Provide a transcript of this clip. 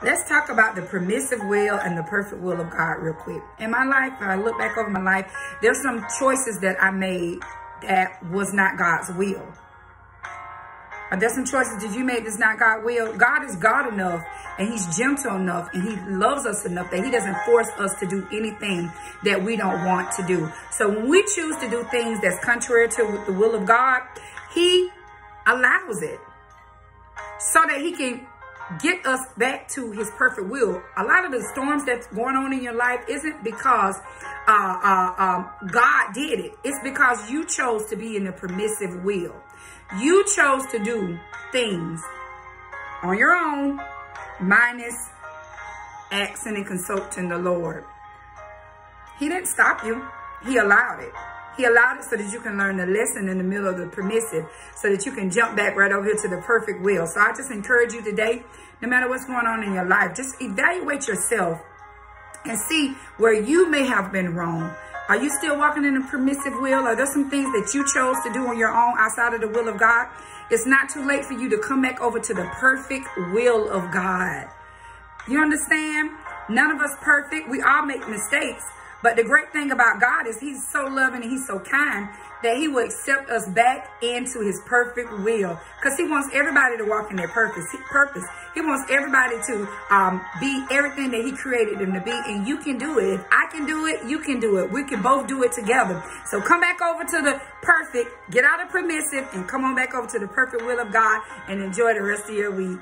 Let's talk about the permissive will and the perfect will of God real quick. In my life, I look back over my life, there's some choices that I made that was not God's will. Are there some choices that you made that's not God's will? God is God enough and he's gentle enough and he loves us enough that he doesn't force us to do anything that we don't want to do. So when we choose to do things that's contrary to the will of God, he allows it so that he can get us back to his perfect will. A lot of the storms that's going on in your life isn't because uh, uh, um, God did it. It's because you chose to be in the permissive will. You chose to do things on your own, minus asking and consulting the Lord. He didn't stop you. He allowed it. He allowed it so that you can learn the lesson in the middle of the permissive so that you can jump back right over here to the perfect will. So I just encourage you today, no matter what's going on in your life, just evaluate yourself and see where you may have been wrong. Are you still walking in a permissive will? Are there some things that you chose to do on your own outside of the will of God? It's not too late for you to come back over to the perfect will of God. You understand? None of us perfect. We all make mistakes. But the great thing about God is he's so loving and he's so kind that he will accept us back into his perfect will because he wants everybody to walk in their purpose. purpose. He wants everybody to um, be everything that he created them to be. And you can do it. If I can do it, you can do it. We can both do it together. So come back over to the perfect, get out of permissive and come on back over to the perfect will of God and enjoy the rest of your week.